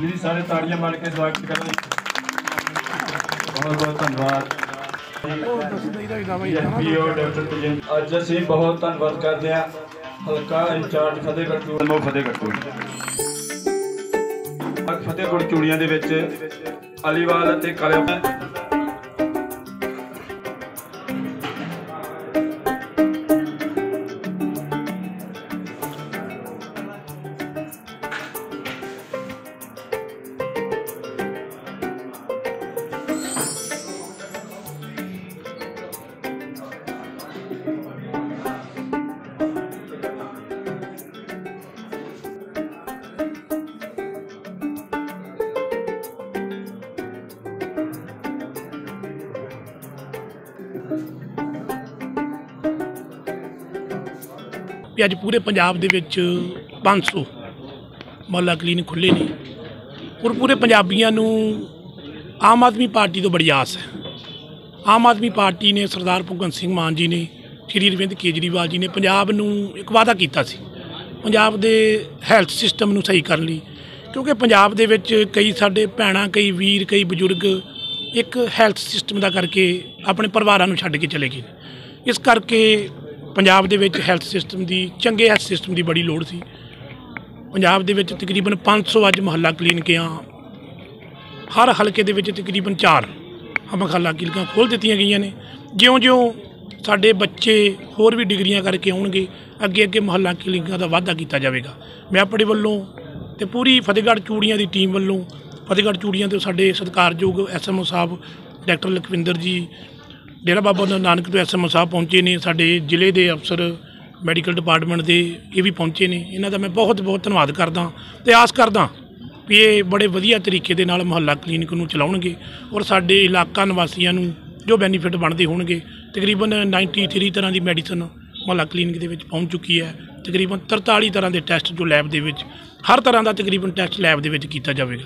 ਮੇਰੀ ਸਾਰੇ ਤਾੜੀਆਂ ਮਾਰ ਕੇ ਸਵਾਗਤ ਕਰਨ ਬਹੁਤ ਬਹੁਤ ਧੰਨਵਾਦ। ਪੀਓ ਡਾਕਟਰ ਤਜਿੰਦਰ। ਅੱਜ ਅਸੀਂ ਬਹੁਤ ਧੰਨਵਾਦ ਕਰਦੇ ਹਾਂ ਹਲਕਾ ਇੰਚਾਰਜ ਫਤਿਹਗੜ੍ਹ ਚੂੜੀਆਂ ਨੂੰ ਫਤਿਹਗੜ੍ਹ ਚੂੜੀਆਂ। ਫਤਿਹਗੜ੍ਹ ਚੂੜੀਆਂ ਦੇ ਵਿੱਚ ਅਲੀਵਾਲ ਅਤੇ ਕਾਲੇ ਵੀ ਅੱਜ ਪੂਰੇ ਪੰਜਾਬ ਦੇ ਵਿੱਚ 500 ਮਹੱਲਾ ਕਲੀਨਿਕ ਖੁੱਲੇ ਨੇ ਔਰ ਪੂਰੇ ਪੰਜਾਬੀਆਂ ਨੂੰ ਆਮ ਆਦਮੀ ਪਾਰਟੀ ਤੋਂ ਬੜੀ ਆਸ ਹੈ। ਆਮ ਆਦਮੀ ਪਾਰਟੀ ਨੇ ਸਰਦਾਰ ਭਗਵੰਤ ਸਿੰਘ ਮਾਨ ਜੀ ਨੇ, ਸ਼੍ਰੀ ਅਰਵਿੰਦ ਕੇਜਰੀਵਾਲ ਜੀ ਨੇ ਪੰਜਾਬ ਨੂੰ ਇੱਕ ਵਾਅਦਾ ਕੀਤਾ ਸੀ, ਪੰਜਾਬ ਦੇ ਹੈਲਥ ਸਿਸਟਮ ਨੂੰ ਸਹੀ ਕਰਨ ਲਈ। ਕਿਉਂਕਿ ਪੰਜਾਬ ਦੇ ਵਿੱਚ ਕਈ ਸਾਡੇ ਭੈਣਾਂ, ਕਈ ਵੀਰ, ਕਈ ਬਜ਼ੁਰਗ ਇੱਕ ਹੈਲਥ ਸਿਸਟਮ ਦਾ ਕਰਕੇ ਆਪਣੇ ਪਰਿਵਾਰਾਂ ਨੂੰ ਛੱਡ ਕੇ ਚਲੇ ਗਏ ਇਸ ਕਰਕੇ ਪੰਜਾਬ ਦੇ ਵਿੱਚ ਹੈਲਥ ਸਿਸਟਮ ਦੀ, ਚੰਗੇ ਹੈਲਥ ਸਿਸਟਮ ਦੀ ਬੜੀ ਲੋੜ ਸੀ। ਪੰਜਾਬ ਦੇ ਵਿੱਚ ਤਕਰੀਬਨ 500 ਅੱਜ ਮੁਹੱਲਾ ਕਲੀਨਿਕਾਂ ਹਰ ਹਲਕੇ ਦੇ ਵਿੱਚ ਤਕਰੀਬਨ 4 ਮੁਹੱਲਾ ਕਲੀਨਿਕਾਂ ਖੋਲ ਦਿੱਤੀਆਂ ਗਈਆਂ ਨੇ। ਜਿਉਂ-ਜਿਉਂ ਸਾਡੇ ਬੱਚੇ ਹੋਰ ਵੀ ਡਿਗਰੀਆਂ ਕਰਕੇ ਆਉਣਗੇ ਅੱਗੇ ਅੱਗੇ ਮੁਹੱਲਾ ਕਲੀਨਿਕਾਂ ਦਾ ਵਾਧਾ ਕੀਤਾ ਜਾਵੇਗਾ। ਮੈਂ ਆਪਣੇ ਵੱਲੋਂ ਤੇ ਪੂਰੀ ਫਤਿਹਗੜ੍ਹ ਚੂੜੀਆਂ ਦੀ ਟੀਮ ਵੱਲੋਂ, ਫਤਿਹਗੜ੍ਹ ਚੂੜੀਆਂ ਤੋਂ ਸਾਡੇ ਸਤਿਕਾਰਯੋਗ ਐਸਐਮਓ ਸਾਹਿਬ, ਡਾਕਟਰ ਲਖਵਿੰਦਰ ਜੀ ਡੇਰਾ ਬਾਬਾ ਨਾਨਕ ਤੋਂ ਐਸਐਮਓ ਸਾਹਿਬ ਪਹੁੰਚੇ ਨੇ ਸਾਡੇ ਜ਼ਿਲ੍ਹੇ ਦੇ ਅਫਸਰ, ਮੈਡੀਕਲ ਡਿਪਾਰਟਮੈਂਟ ਦੇ ਇਹ ਵੀ ਪਹੁੰਚੇ ਨੇ ਇਹਨਾਂ ਦਾ ਮੈਂ ਬਹੁਤ ਬਹੁਤ ਧੰਨਵਾਦ ਕਰਦਾ ਤੇ ਆਸ ਕਰਦਾ ਵੀ ਇਹ ਬੜੇ ਵਧੀਆ ਤਰੀਕੇ ਦੇ ਨਾਲ ਮੁਹੱਲਾ ਕਲੀਨਿਕ ਨੂੰ ਚਲਾਉਣਗੇ ਔਰ ਸਾਡੇ ਇਲਾਕਾ ਨਿਵਾਸੀਆਂ ਨੂੰ ਜੋ ਬੈਨੀਫਿਟ ਬਣਦੇ ਹੋਣਗੇ, ਤਕਰੀਬਨ 93 ਤਰ੍ਹਾਂ ਦੀ ਮੈਡੀਸਨ ਮੁਹੱਲਾ ਕਲੀਨਿਕ ਦੇ ਵਿੱਚ ਪਹੁੰਚ ਚੁੱਕੀ ਹੈ। ਤਕਰੀਬਨ 43 ਤਰ੍ਹਾਂ ਦੇ ਟੈਸਟ ਜੋ ਲੈਬ ਦੇ ਵਿੱਚ, ਹਰ ਤਰ੍ਹਾਂ ਦਾ ਤਕਰੀਬਨ ਟੈਸਟ ਲੈਬ ਦੇ ਵਿੱਚ ਕੀਤਾ ਜਾਵੇਗਾ।